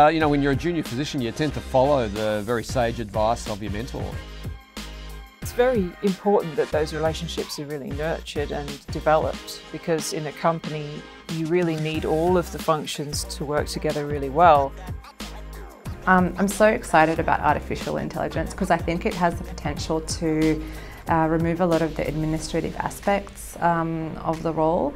Uh, you know, when you're a junior physician, you tend to follow the very sage advice of your mentor. It's very important that those relationships are really nurtured and developed because in a company you really need all of the functions to work together really well. Um, I'm so excited about artificial intelligence because I think it has the potential to uh, remove a lot of the administrative aspects um, of the role.